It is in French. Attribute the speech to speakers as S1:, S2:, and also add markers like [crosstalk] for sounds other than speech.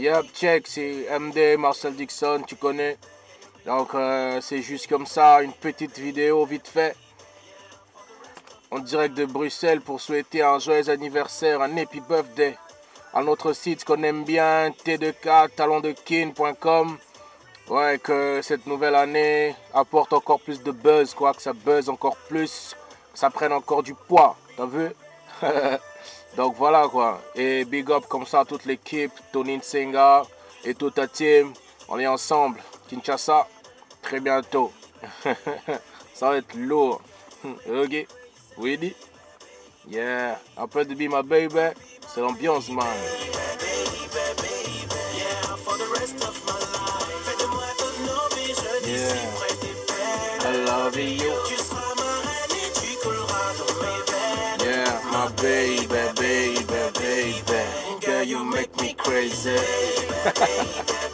S1: Yep, check, c'est MD, Marcel Dixon, tu connais. Donc euh, c'est juste comme ça, une petite vidéo vite fait. En direct de Bruxelles pour souhaiter un joyeux anniversaire, un happy birthday à notre site qu'on aime bien, t2k, talondekin.com. Ouais, que cette nouvelle année apporte encore plus de buzz, quoi, que ça buzz encore plus, que ça prenne encore du poids, t'as vu? [laughs] Donc voilà quoi. Et big up comme ça toute l'équipe, Tony Nsenga et toute ta team. On est ensemble. Kinshasa, très bientôt. [laughs] ça va être lourd. [laughs] ok, ready? Yeah, après de be my baby, c'est l'ambiance man. Yeah, I love you. Baby, baby, baby. Girl, you make me crazy. [laughs]